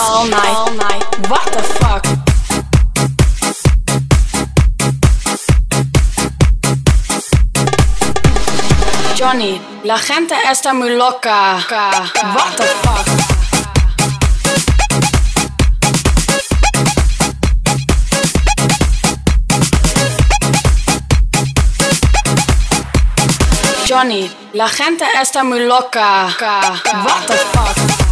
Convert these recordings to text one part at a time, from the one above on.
all night, all night. What the fuck? Johnny, la gente está muy loca. What the fuck? Johnny, la gente está muy loca. What the fuck?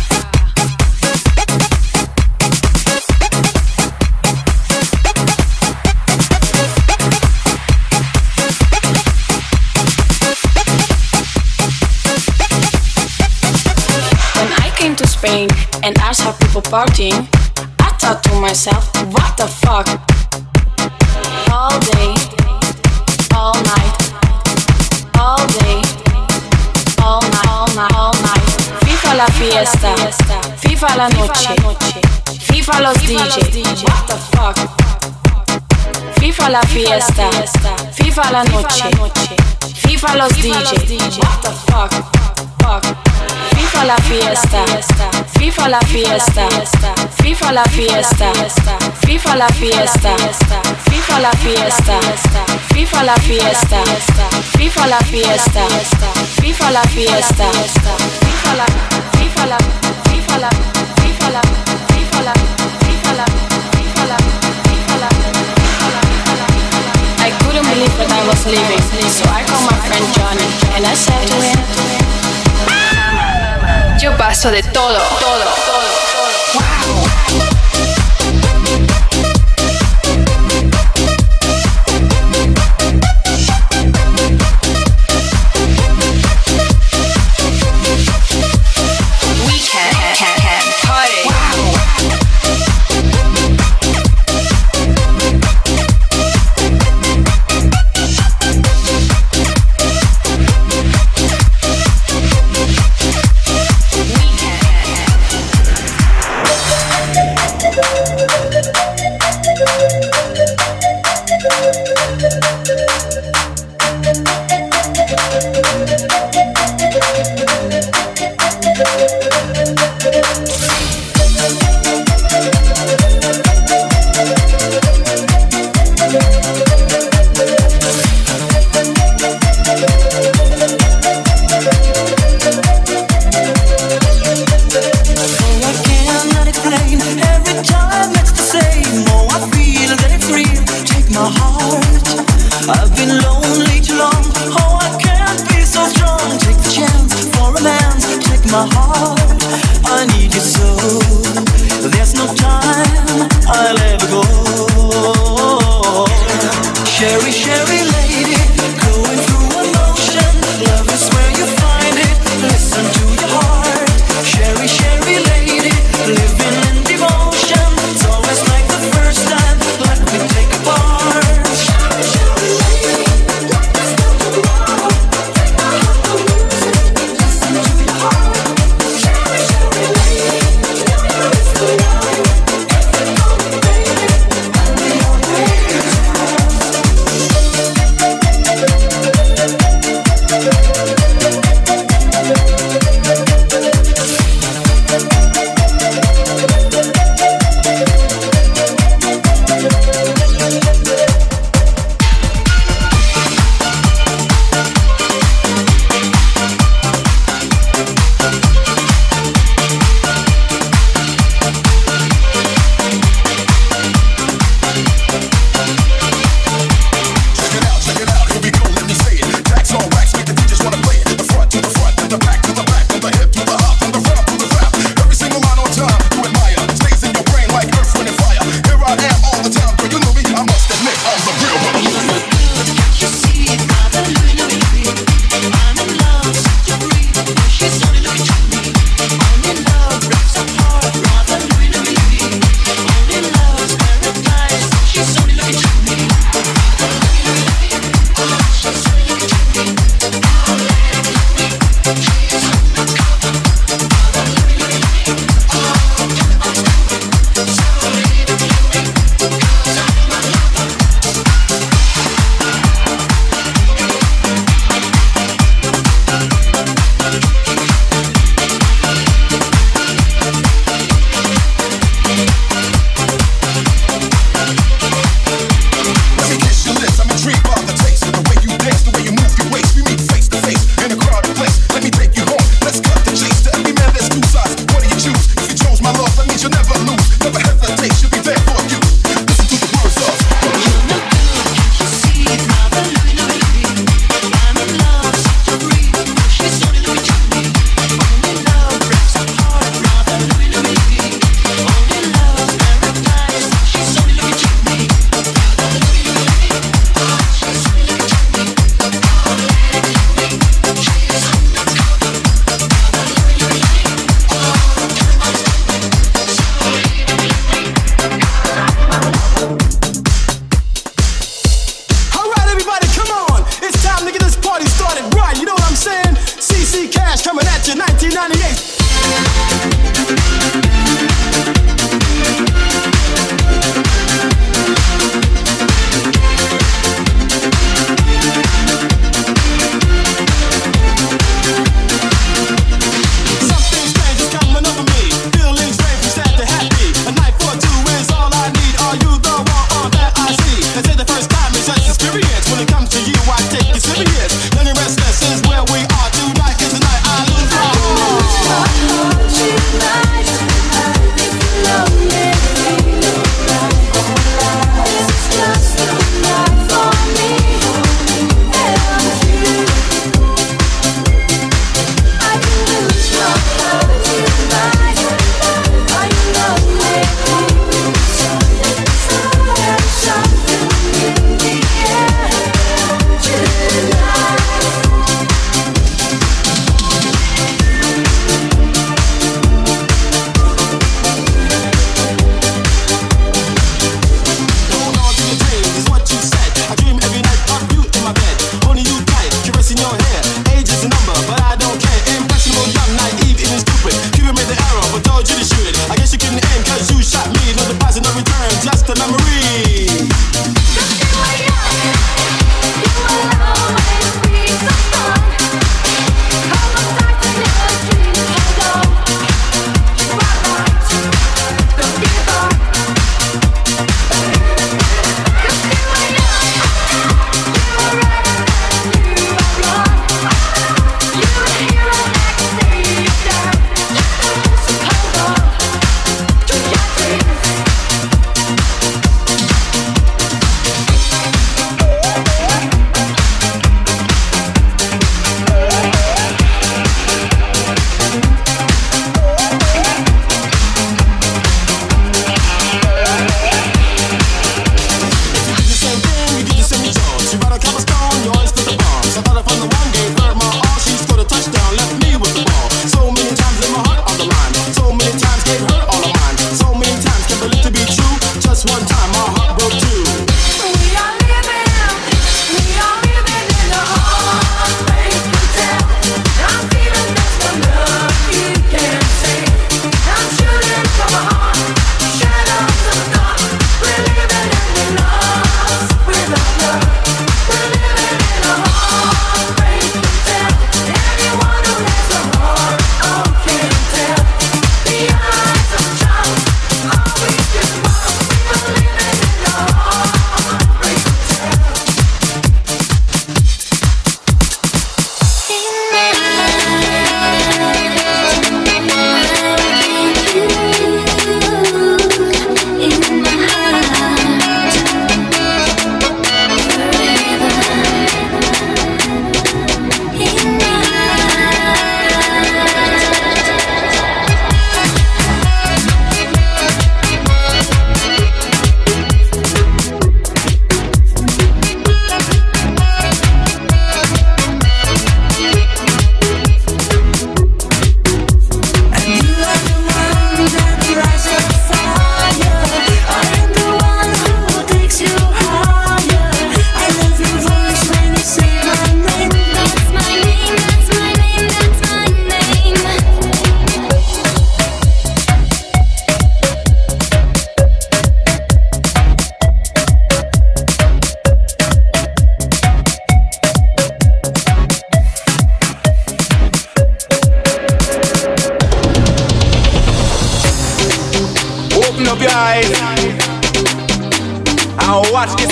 And I saw people partying, I thought to myself, what the fuck? All day, all night all day, all night, all night, all night. Viva la fiesta, viva la noche, viva los DJ. What the fuck? Viva la fiesta, viva la noche, viva los DJ. What the fuck? Fuck. Viva la fiesta, Viva la fiesta, Viva la fiesta, Viva la fiesta, Viva la fiesta, Viva la fiesta, Viva la fiesta, Viva la fiesta, Viva la Viva la Viva la Viva la Viva la Viva la Viva la I couldn't believe that I was leaving, so I called my friend Johnny and I said to him Paso de todo, todo, todo. you know what I'm saying? CC Cash coming at you, 1998.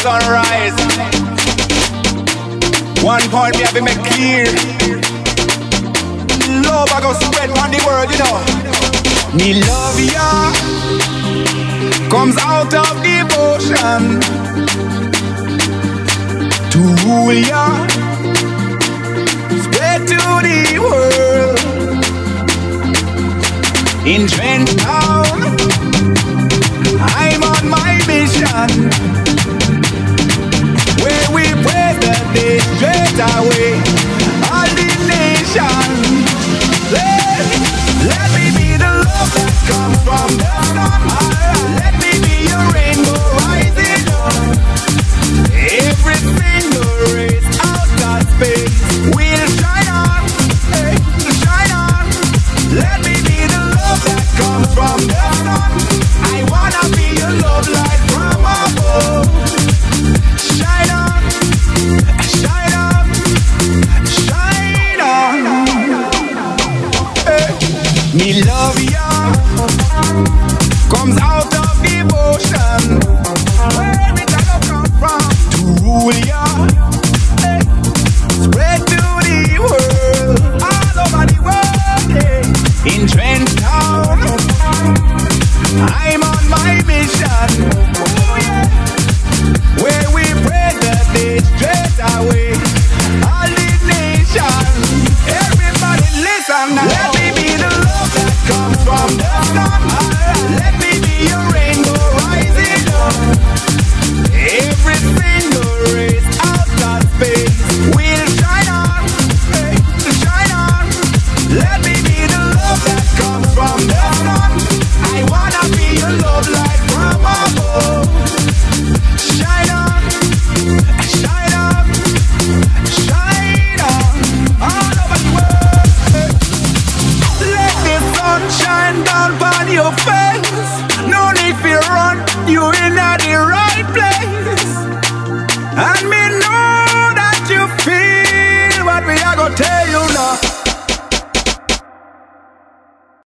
sunrise. One point me have been make clear. Love I go spread on the world, you know. Me love ya comes out of devotion to rule ya, spread to the world. In Trenton now.